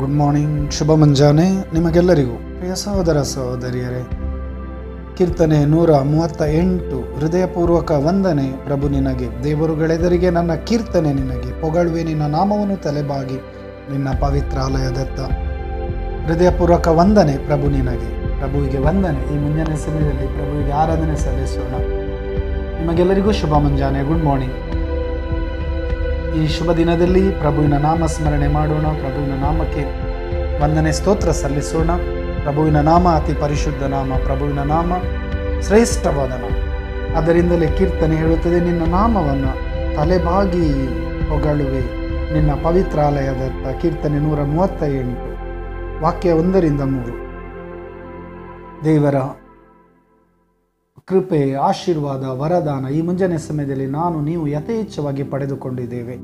Good morning ಶುಭ ಮುಂಜಾನೆ ನಿಮಗೆಲ್ಲರಿಗೂ. ಪ್ರಿಯ ಸಹೋದರ ಸಹೋದರಿಯರೇ, ಕೀರ್ತನೆ ನೂರ ಮೂವತ್ತ ಎಂಟು ಹೃದಯಪೂರ್ವಕ ವಂದನೆ. ಪ್ರಭು ನಿನಗೆ, ದೇವರುಗಳೆದರಿಗೆ ನನ್ನ ಕೀರ್ತನೆ ನಿನಗೆ. ಪೊಗಳುವೆ ನಿನ್ನ ನಾಮವನ್ನು ತಲೆಬಾಗಿ, ನಿನ್ನ ಪವಿತ್ರಾಲಯದತ್ತ. ಹೃದಯಪೂರ್ವಕ ವಂದನೆ ಪ್ರಭು ನಿನಗೆ. ಪ್ರಭುವಿಗೆ ವಂದನೆ. ಈ ಮುಂಜಾನೆ ಸಮಯದಲ್ಲಿ ಪ್ರಭುವಿಗೆ ಆರಾಧನೆ ಸಲ್ಲಿಸೋಣ. ನಿಮಗೆಲ್ಲರಿಗೂ ಶುಭ ಮುಂಜಾನೆ ಗುಡ್ ಮಾರ್ನಿಂಗ್ ಈ ಶುಭ ದಿನದಲ್ಲಿ ಪ್ರಭುವಿನ ನಾಮ ಸ್ಮರಣೆ ಮಾಡೋಣ. ಪ್ರಭುವಿನ ನಾಮಕ್ಕೆ ವಂದನೆ, ಸ್ತೋತ್ರ ಸಲ್ಲಿಸೋಣ. ಪ್ರಭುವಿನ ನಾಮ ಅತಿ ಪರಿಶುದ್ಧ ನಾಮ, ಪ್ರಭುವಿನ ನಾಮ ಶ್ರೇಷ್ಠವಾದ ನಾಮ. ಅದರಿಂದಲೇ ಕೀರ್ತನೆ ಹೇಳುತ್ತದೆ, ನಿನ್ನ ನಾಮವನ್ನು ತಲೆಬಾಗಿ ಹೊಗಳುವೆ. ನಿನ್ನ ಪವಿತ್ರಾಲಯದತ್ತ ಕೀರ್ತನೆ ನೂರ ಮೂವತ್ತ ಎಂಟು ವಾಕ್ಯ ಒಂದರಿಂದ ಮೂರು. ದೇವರ ಕೃಪೆ, ಆಶೀರ್ವಾದ, ವರದಾನ ಈ ಮುಂಜಾನೆ ಸಮಯದಲ್ಲಿ ನಾನು ನೀವು ಯಥೇಚ್ಛವಾಗಿ ಪಡೆದುಕೊಂಡಿದ್ದೇವೆ.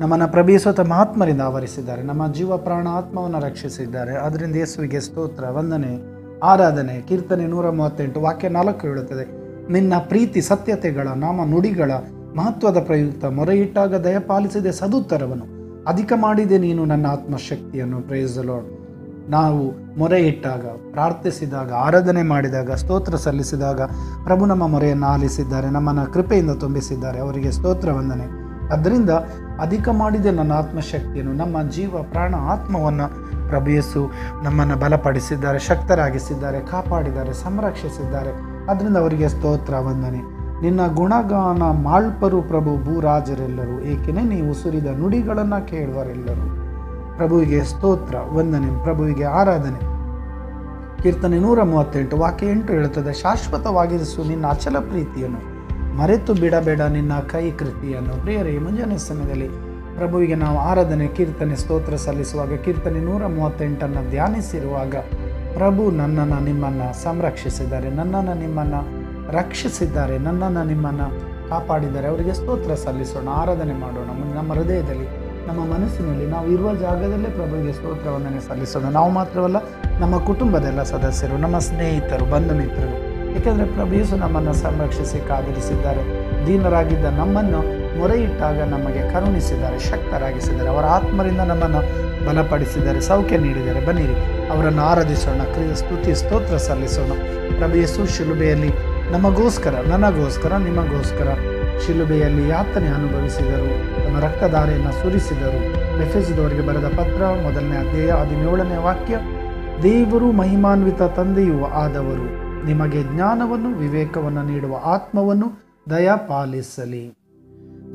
ನಮ್ಮನ್ನು ಪ್ರಭೀಸುತ್ತ ಮಹಾತ್ಮರಿಂದ ಆವರಿಸಿದ್ದಾರೆ. ನಮ್ಮ ಜೀವ ಪ್ರಾಣ ಆತ್ಮವನ್ನು ರಕ್ಷಿಸಿದ್ದಾರೆ. ಅದರಿಂದ ಯೇಸುವಿಗೆ ಸ್ತೋತ್ರ, ವಂದನೆ, ಆರಾಧನೆ, ಕೀರ್ತನೆ ನೂರ ಮೂವತ್ತೆಂಟು ವಾಕ್ಯ ನಾಲ್ಕು ಹೇಳುತ್ತದೆ. ನಿನ್ನ ಪ್ರೀತಿ, ಸತ್ಯತೆಗಳ, ನಾಮ ನುಡಿಗಳ ಮಹತ್ವದ ಪ್ರಯುಕ್ತ ಮೊರೆಯಿಟ್ಟಾಗ ದಯಪಾಲಿಸಿದೆ ಸದುತ್ತರವನ್ನು ಅಧಿಕ ಮಾಡಿದೆ ನೀನು ನನ್ನ ಆತ್ಮಶಕ್ತಿಯನ್ನು. ಪ್ರಯೋಜಲೋಡ್ ನಾವು ಮೊರೆ ಇಟ್ಟಾಗ ಪ್ರಾರ್ಥಿಸಿದಾಗ, ಆರಾಧನೆ ಮಾಡಿದಾಗ, ಸ್ತೋತ್ರ ಸಲ್ಲಿಸಿದಾಗ ಪ್ರಭು ನಮ್ಮ ಮೊರೆಯನ್ನು ಆಲಿಸಿದ್ದಾರೆ, ನಮ್ಮನ್ನು ಕೃಪೆಯಿಂದ ತುಂಬಿಸಿದ್ದಾರೆ. ಅವರಿಗೆ ಸ್ತೋತ್ರ, ವಂದನೆ. ಅದರಿಂದ ಅಧಿಕ ಮಾಡಿದೆ ನನ್ನ ಆತ್ಮಶಕ್ತಿಯನ್ನು, ನಮ್ಮ ಜೀವ, ಪ್ರಾಣ, ಆತ್ಮವನ್ನು ಪ್ರಭಯಿಸು ಯೇಸು ನಮ್ಮನ್ನು ಬಲಪಡಿಸಿದ್ದಾರೆ, ಶಕ್ತರಾಗಿಸಿದ್ದಾರೆ, ಕಾಪಾಡಿದ್ದಾರೆ, ಸಂರಕ್ಷಿಸಿದ್ದಾರೆ. ಅದರಿಂದ ಅವರಿಗೆ ಸ್ತೋತ್ರ, ವಂದನೆ. ನಿನ್ನ ಗುಣಗಾನ ಮಾಳ್ಪರು ಪ್ರಭು ಭೂರಾಜರೆಲ್ಲರೂ ಏಕೆನೆ ನೀವು ಸುರಿದ ನುಡಿಗಳನ್ನು ಕೇಳುವರೆಲ್ಲರೂ. ಪ್ರಭುವಿಗೆ ಸ್ತೋತ್ರ, ವಂದನೆ, ಪ್ರಭುವಿಗೆ ಆರಾಧನೆ. ಕೀರ್ತನೆ ನೂರ ಮೂವತ್ತೆಂಟು ವಾಕ್ಯ ಎಂಟು ಹೇಳುತ್ತದೆ ಶಾಶ್ವತವಾಗಿರಿಸು ನಿನ್ನ ಅಚಲ ಪ್ರೀತಿಯನ್ನು, ಮರೆತು ಬಿಡಬೇಡ ನಿನ್ನ ಕೈ ಕೃತಿಯನ್ನು. ಪ್ರಿಯರೇ, ಮುಂಜಾನೆ ಸಮಯದಲ್ಲಿ ಪ್ರಭುವಿಗೆ ನಾವು ಆರಾಧನೆ, ಕೀರ್ತನೆ, ಸ್ತೋತ್ರ ಸಲ್ಲಿಸುವಾಗ, ಕೀರ್ತನೆ ನೂರ ಮೂವತ್ತೆಂಟನ್ನು ಧ್ಯಾನಿಸಿರುವಾಗ ಪ್ರಭು ನನ್ನನ್ನು ನಿಮ್ಮನ್ನು ಸಂರಕ್ಷಿಸಿದ್ದಾರೆ, ನನ್ನನ್ನು ನಿಮ್ಮನ್ನು ರಕ್ಷಿಸಿದ್ದಾರೆ, ನನ್ನನ್ನು ನಿಮ್ಮನ್ನು ಕಾಪಾಡಿದ್ದಾರೆ. ಅವರಿಗೆ ಸ್ತೋತ್ರ ಸಲ್ಲಿಸೋಣ, ಆರಾಧನೆ ಮಾಡೋಣ. ನಮ್ಮ ಹೃದಯದಲ್ಲಿ ನಮ್ಮ ಮನಸ್ಸಿನಲ್ಲಿ ನಾವು ಇರುವ ಜಾಗದಲ್ಲೇ ಪ್ರಭುವಿಗೆ ಸ್ತೋತ್ರ ವಂದನೆ ಸಲ್ಲಿಸೋಣ ನಾವು ಮಾತ್ರವಲ್ಲ, ನಮ್ಮ ಕುಟುಂಬದ ಎಲ್ಲ ಸದಸ್ಯರು, ನಮ್ಮ ಸ್ನೇಹಿತರು, ಬಂಧು ಮಿತ್ರರು. ಏಕೆಂದರೆ ಪ್ರಭು ನಮ್ಮನ್ನು ಸಂರಕ್ಷಿಸಿ ಕಾದಿರಿಸಿದ್ದಾರೆ. ದೀನರಾಗಿದ್ದ ನಮ್ಮನ್ನು ಮೊರೆಯಿಟ್ಟಾಗ ನಮಗೆ ಕರುಣಿಸಿದ್ದಾರೆ, ಶಕ್ತರಾಗಿಸಿದ್ದಾರೆ. ಅವರ ಆತ್ಮರಿಂದ ನಮ್ಮನ್ನು ಬಲಪಡಿಸಿದ್ದಾರೆ, ಸೌಖ್ಯ ನೀಡಿದ್ದಾರೆ. ಬನ್ನಿರಿ, ಅವರನ್ನು ಆರಾಧಿಸೋಣ ಕ್ರಿಯ ಸ್ತುತಿ, ಸ್ತೋತ್ರ ಸಲ್ಲಿಸೋಣ. ಪ್ರಭು ಯೇಸು ಶಿಲುಬೆಯಲ್ಲಿ ನಮಗೋಸ್ಕರ, ನನಗೋಸ್ಕರ, ನಿಮಗೋಸ್ಕರ ಶಿಲುಬೆಯಲ್ಲಿ ಯಾತನೆ ಅನುಭವಿಸಿದರು. ತಮ್ಮ ರಕ್ತಧಾರೆಯನ್ನು ಸುರಿಸಿದರು. ಎಫೆಸಿದವರಿಗೆ ಬರೆದ ಪತ್ರ ಮೊದಲನೇ ಅಧ್ಯಾಯ ಹದಿನೇಳನೇ ವಾಕ್ಯ, ದೇವರು ಮಹಿಮಾನ್ವಿತ ತಂದೆಯೂ ಆದವರು. ನಿಮಗೆ ಜ್ಞಾನವನ್ನು, ವಿವೇಕವನ್ನು ನೀಡುವ ಆತ್ಮವನ್ನು ದಯಪಾಲಿಸಲಿ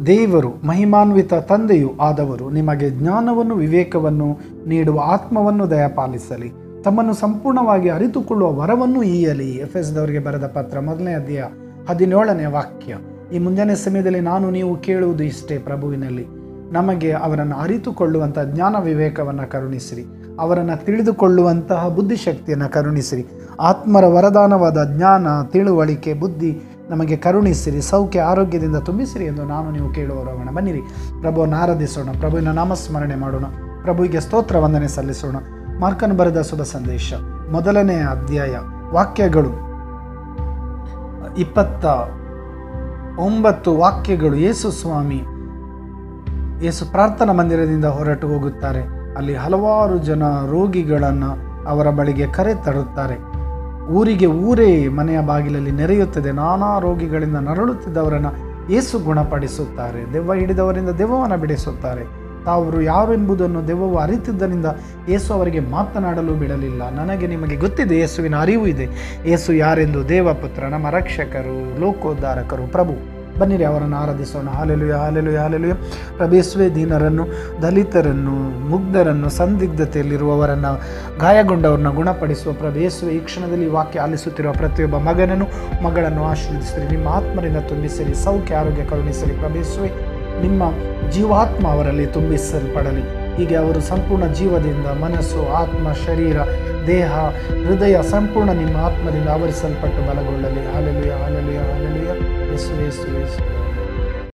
ದೇವರು ಮಹಿಮಾನ್ವಿತ ತಂದೆಯು ಆದವರು. ನಿಮಗೆ ಜ್ಞಾನವನ್ನು, ವಿವೇಕವನ್ನು ನೀಡುವ ಆತ್ಮವನ್ನು ದಯಪಾಲಿಸಲಿ ತಮ್ಮನ್ನು ಸಂಪೂರ್ಣವಾಗಿ ಅರಿತುಕೊಳ್ಳುವ ವರವನ್ನು ಈಯಲಿ. ಎಫ್ ಎಸ್ದವರಿಗೆ ಬರೆದ ಪತ್ರ ಮೊದಲನೇ ಅಧ್ಯಾಯ ಹದಿನೇಳನೇ ವಾಕ್ಯ. ಈ ಮುಂಜಾನೆ ಸಮಯದಲ್ಲಿ ನಾನು ನೀವು ಕೇಳುವುದು ಇಷ್ಟೇ ಪ್ರಭುವಿನಲ್ಲಿ. ನಮಗೆ ಅವರನ್ನು ಅರಿತುಕೊಳ್ಳುವಂಥ ಜ್ಞಾನ ವಿವೇಕವನ್ನು ಕರುಣಿಸಿರಿ. ಅವರನ್ನು ತಿಳಿದುಕೊಳ್ಳುವಂತಹ ಬುದ್ಧಿಶಕ್ತಿಯನ್ನು ಕರುಣಿಸಿರಿ. ಆತ್ಮರ ವರದಾನವಾದ ಜ್ಞಾನ, ತಿಳುವಳಿಕೆ, ಬುದ್ಧಿ ನಮಗೆ ಕರುಣಿಸಿರಿ. ಸೌಖ್ಯ ಆರೋಗ್ಯದಿಂದ ತುಂಬಿಸಿರಿ ಎಂದು ನಾನು ನೀವು ಕೇಳುವವರವಣ ಬನ್ನಿರಿ. ಪ್ರಭುವನ್ನು ಆರಾಧಿಸೋಣ. ಪ್ರಭುವಿನ ನಾಮಸ್ಮರಣೆ ಮಾಡೋಣ. ಪ್ರಭುವಿಗೆ ಸ್ತೋತ್ರ, ವಂದನೆ ಸಲ್ಲಿಸೋಣ. ಮಾರ್ಕನ್ ಬರೆದ ಶುಭ ಸಂದೇಶ. ಮೊದಲನೆಯ ಅಧ್ಯಾಯ ವಾಕ್ಯಗಳು. ಇಪ್ಪತ್ತ ಒಂಬತ್ತು ವಾಕ್ಯಗಳು ಯೇಸು ಸ್ವಾಮಿ. ಯೇಸು ಪ್ರಾರ್ಥನಾ ಮಂದಿರದಿಂದ ಹೊರಟು ಹೋಗುತ್ತಾರೆ. ಅಲ್ಲಿ ಹಲವಾರು ಜನ ರೋಗಿಗಳನ್ನು ಅವರ ಬಳಿಗೆ ಕರೆ ತರುತ್ತಾರೆ. ಊರಿಗೆ ಊರೇ ಮನೆಯ ಬಾಗಿಲಲ್ಲಿ ನೆರೆಯುತ್ತದೆ. ನಾನಾ ರೋಗಿಗಳಿಂದ ನರಳುತ್ತಿದ್ದವರನ್ನು ಏಸು ಗುಣಪಡಿಸುತ್ತಾರೆ. ದೆವ್ವ ಹಿಡಿದವರಿಂದ ದೆವ್ವವನ್ನು ಬಿಡಿಸುತ್ತಾರೆ. ತಾವರು ಯಾರು ಎಂಬುದನ್ನು ದೆವ್ವವು ಅರಿತಿದ್ದರಿಂದ ಏಸು ಅವರಿಗೆ ಮಾತನಾಡಲು ಬಿಡಲಿಲ್ಲ. ನನಗೆ ನಿಮಗೆ ಗೊತ್ತಿದೆ, ಯೇಸುವಿನ ಅರಿವು ಇದೆ. ಏಸು ಯಾರೆಂದು ದೇವಪುತ್ರ, ನಮ್ಮ ರಕ್ಷಕರು, ಲೋಕೋದ್ಧಾರಕರು, ಪ್ರಭು. ಬನ್ನಿರಿ, ಅವರನ್ನು ಆರಾಧಿಸೋಣ. Hallelujah hallelujah hallelujah. ಪ್ರಭೇಸುವೆ ದೀನರನ್ನು, ದಲಿತರನ್ನು, ಮುಗ್ಧರನ್ನು, ಸಂದಿಗ್ಧತೆಯಲ್ಲಿರುವವರನ್ನು, ಗಾಯಗೊಂಡವರನ್ನ ಗುಣಪಡಿಸುವ ಪ್ರಭೇಸುವೆ ಈ ಕ್ಷಣದಲ್ಲಿ ವಾಕ್ಯ ಆಲಿಸುತ್ತಿರುವ ಪ್ರತಿಯೊಬ್ಬ ಮಗನನ್ನು, ಮಗಳನ್ನು ಆಶೀರ್ವದಿಸಿರಿ. ನಿಮ್ಮ ಆತ್ಮರಿಂದ ತುಂಬಿಸಿರಿ. ಸೌಖ್ಯ, ಆರೋಗ್ಯ ಕರುಣಿಸಿರಿ. ಪ್ರಭೇಸುವೆ ನಿಮ್ಮ ಜೀವಾತ್ಮ ಅವರಲ್ಲಿ ತುಂಬಿಸಲ್ಪಡಲಿ. ಹೀಗೆ ಅವರು ಸಂಪೂರ್ಣ ಜೀವದಿಂದ ಮನಸ್ಸು, ಆತ್ಮ, ಶರೀರ, ದೇಹ, ಹೃದಯ ಸಂಪೂರ್ಣ ನಿಮ್ಮ ಆತ್ಮದಿಂದ ಆವರಿಸಲ್ಪಟ್ಟು ಬಲಗೊಳ್ಳಲಿ. Hallelujah hallelujah hallelujah. Yesu Yesu Yesu.